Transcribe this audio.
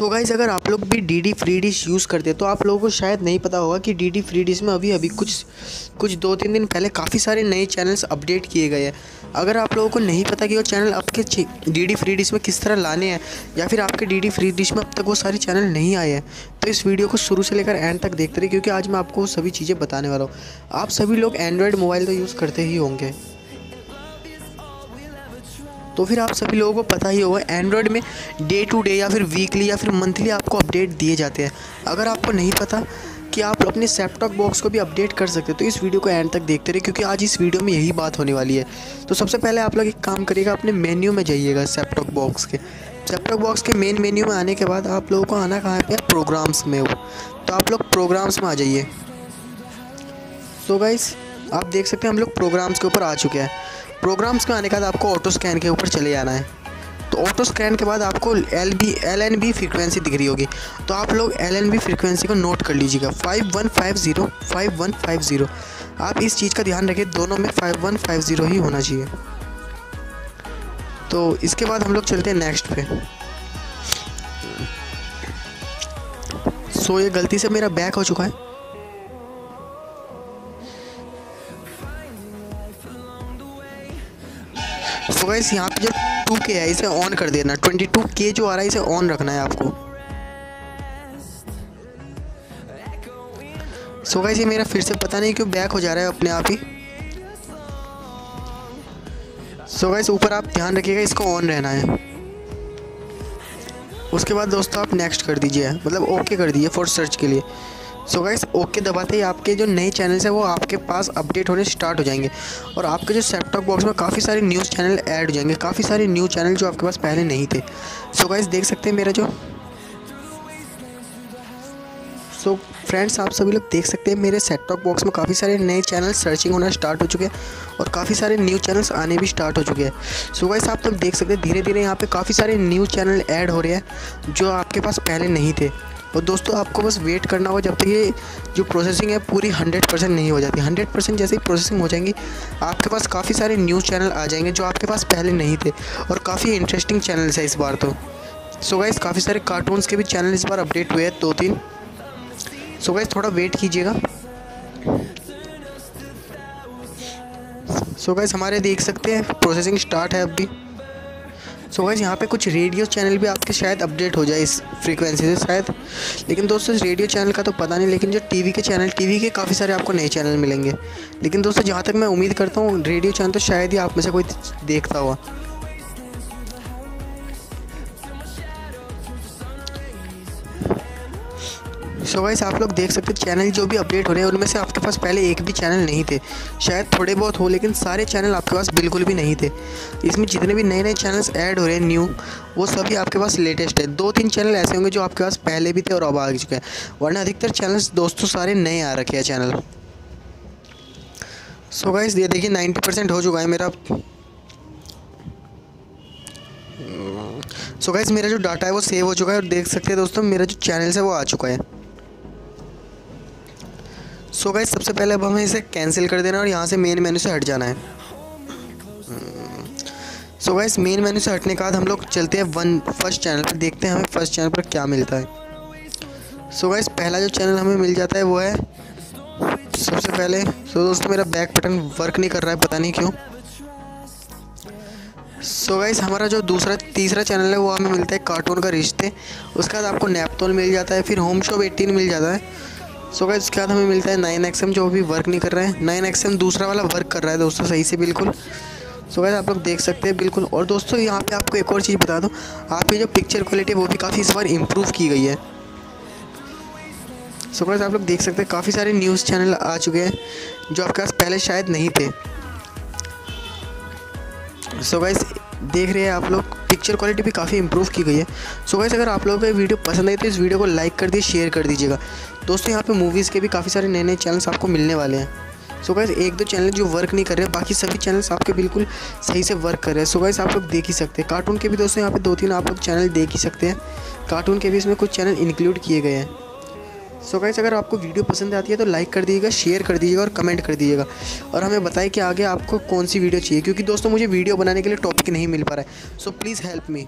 So guys अगर आप लोग भी D D free dish use करते तो आप लोगों को शायद नहीं पता होगा कि डी डी फ्री डिश में अभी अभी कुछ कुछ दो तीन दिन पहले काफ़ी सारे नए चैनल्स अपडेट किए गए हैं। अगर आप लोगों को नहीं पता कि वो चैनल आपके डी डी फ्री डिश में किस तरह लाने हैं, या फिर आपके डी डी फ्री डिश में अब तक वो सारे चैनल नहीं आए हैं तो इस वीडियो को शुरू से लेकर एंड तक देखते रहिए, क्योंकि आज मैं आपको सभी चीज़ें बताने वाला हूँ। आप सभी लोग एंड्रॉयड मोबाइल तो यूज़ करते ही होंगे। तो फिर आप सभी लोगों को पता ही होगा एंड्रॉयड में डे टू डे या फिर वीकली या फिर मंथली आपको अपडेट दिए जाते हैं। अगर आपको नहीं पता कि आप अपने सेपटॉक बॉक्स को भी अपडेट कर सकते हैं तो इस वीडियो को एंड तक देखते रहे क्योंकि आज इस वीडियो में यही बात होने वाली है। तो सबसे पहले आप लोग एक काम करिएगा, अपने मेन्यू में जाइएगा सेपटॉक बॉक्स के। सेपटॉक बॉक्स के मेन मेन्यू में आने के बाद आप लोगों को आना कहाँ पे प्रोग्राम्स में हो। तो आप लोग प्रोग्राम्स में आ जाइए। सो गाइस आप देख सकते हैं हम लोग प्रोग्राम्स के ऊपर आ चुके हैं। प्रोग्राम्स में आने के बाद आपको ऑटो स्कैन के ऊपर चले जाना है। तो ऑटो स्कैन के बाद आपको L B L N B frequency दिख रही होगी। तो आप लोग एल एन बी फ्रिक्वेंसी को नोट कर लीजिएगा। Five one five zero five one five zero आप इस चीज़ का ध्यान रखिए, दोनों में फाइव वन फाइव ज़ीरो ही होना चाहिए। तो इसके बाद हम लोग चलते हैं नेक्स्ट पे। सो ये गलती से मेरा बैक हो चुका है। सो गाइस यहाँ पे जो टू के है, इसे ऑन कर देना। ट्वेंटी टू के जो आ रहा है, इसे ऑन रखना है आपको। सो गाइस ये मेरा फिर से पता नहीं क्यों बैक हो जा रहा है अपने आप ही। सो गाइस ऊपर आप ध्यान रखिएगा, इसको ऑन रहना है। उसके बाद दोस्तों, आप नेक्स्ट कर दीजिए। मतलब ओके कर दीजिए फॉर सर्च के लिए। सो गाइस ओके दबाते ही आपके जो नए चैनल्स हैं वो आपके पास अपडेट होने स्टार्ट हो जाएँगे। और आपके जो सेपटॉप बॉक्स में काफ़ी सारे न्यूज़ चैनल ऐड हो जाएँगे काफ़ी सारे न्यूज़ चैनल जो आपके पास पहले नहीं थे। सो गाइस देख सकते हैं मेरा जो सो so, फ्रेंड्स आप सभी लोग देख सकते हैं मेरे सेट टॉप बॉक्स में काफ़ी सारे नए चैनल सर्चिंग होना स्टार्ट हो चुके हैं और काफ़ी सारे न्यू चैनल्स आने भी स्टार्ट हो चुके हैं। सो गाइस आप तब देख सकते हैं धीरे धीरे यहाँ पे काफ़ी सारे न्यू चैनल ऐड हो रहे हैं जो आपके पास पहले नहीं थे। और दोस्तों, आपको बस वेट करना होगा जब तक ये जो प्रोसेसिंग है पूरी हंड्रेड परसेंट नहीं हो जाती। हंड्रेड परसेंट जैसे ही प्रोसेसिंग हो जाएँगी, आपके पास काफ़ी सारे न्यूज़ चैनल आ जाएँगे जो आपके पास पहले नहीं थे और काफ़ी इंटरेस्टिंग चैनल्स है इस बार तो। सो गाइस काफ़ी सारे कार्टून्स के भी चैनल इस बार अपडेट हुए हैं दो तीन सो गाइस थोड़ा वेट कीजिएगा। सो गाइस हमारे देख सकते हैं प्रोसेसिंग स्टार्ट है अभी सो गैस यहाँ पे कुछ रेडियो चैनल भी आपके शायद अपडेट हो जाए इस फ्रीक्वेंसी से शायद। लेकिन दोस्तों, इस रेडियो चैनल का तो पता नहीं, लेकिन जो टीवी के चैनल टीवी के काफ़ी सारे आपको नए चैनल मिलेंगे। लेकिन दोस्तों, जहाँ तक मैं उम्मीद करता हूँ रेडियो चैनल तो शायद ही आप में से कोई देखता हुआ सो गाइस आप लोग देख सकते हैं चैनल जो भी अपडेट हो रहे हैं, उनमें से आपके पास पहले एक भी चैनल नहीं थे। शायद थोड़े बहुत हो, लेकिन सारे चैनल आपके पास बिल्कुल भी नहीं थे। इसमें जितने भी नए नए चैनल्स ऐड हो रहे हैं न्यू वो सभी आपके पास लेटेस्ट है। दो तीन चैनल ऐसे होंगे जो आपके पास पहले भी थे और अब आ चुके हैं। वरना अधिकतर चैनल्स दोस्तों सारे नए आ रखे हैं चैनल सो गाइस ये देखिए नाइन्टी परसेंट हो चुका है मेरा। सो so गाइस मेरा जो डाटा है वो सेव हो चुका है। और देख सकते हैं दोस्तों, मेरा जो चैनल है वो आ चुका है। सो so गाइस सबसे पहले अब हमें इसे कैंसिल कर देना है और यहाँ से मेन मेन्यू से हट जाना है। सो गाइस मेन मेन्यू से हटने के बाद हम लोग चलते हैं वन फ़र्स्ट चैनल पर देखते हैं हमें फ़र्स्ट चैनल पर क्या मिलता है। सो so गाइस पहला जो चैनल हमें मिल जाता है वो है सबसे पहले सो so दोस्तों, मेरा बैक बटन वर्क नहीं कर रहा है, पता नहीं क्यों। सो so गाइस हमारा जो दूसरा, तीसरा चैनल है वो हमें मिलता है कार्टून का रिश्ते। उसके बाद आपको नैपतोल मिल जाता है, फिर होम शॉप एटीन मिल जाता है। सो गाइस उसके बाद हमें मिलता है नाइन एक्सएम जो अभी वर्क नहीं कर रहा है। नाइन एक्सएम दूसरा वाला वर्क कर रहा है दोस्तों, सही से बिल्कुल। सो गाइस आप लोग देख सकते हैं बिल्कुल। और दोस्तों, यहाँ पे आपको एक और चीज़ बता दूँ। आपकी जो पिक्चर क्वालिटी वो भी काफ़ी इस बार इम्प्रूव की गई है। सो गाइस आप लोग देख सकते हैं, काफ़ी सारे न्यूज़ चैनल आ चुके हैं, जो आपके पास पहले शायद नहीं थे। सो गाइस देख रहे हैं आप लोग पिक्चर क्वालिटी भी काफ़ी इंप्रूव की गई है। सो वैसे अगर आप लोगों को वीडियो पसंद आई तो इस वीडियो को लाइक कर दीजिए शेयर कर दीजिएगा। दोस्तों, यहाँ पे मूवीज़ के भी काफ़ी सारे नए नए चैनल्स आपको मिलने वाले हैं। सो गैस एक दो चैनल जो वर्क नहीं कर रहे, बाकी सभी चैनल्स आपके बिल्कुल सही से वर्क कर रहे हैं। सो गाइस आप लोग देख ही सकते हैं। कार्टून के भी दोस्तों, यहाँ पे दो तीन आप लोग चैनल देख ही सकते हैं। कार्टून के भी इसमें कुछ चैनल इंक्लूड किए गए हैं। सो so गाइस अगर आपको वीडियो पसंद आती है तो लाइक कर दीजिएगा शेयर कर दीजिएगा और कमेंट कर दीजिएगा। और हमें बताएँ कि आगे आपको कौन सी वीडियो चाहिए, क्योंकि दोस्तों मुझे वीडियो बनाने के लिए टॉपिक नहीं मिल पा रहा है। So please help me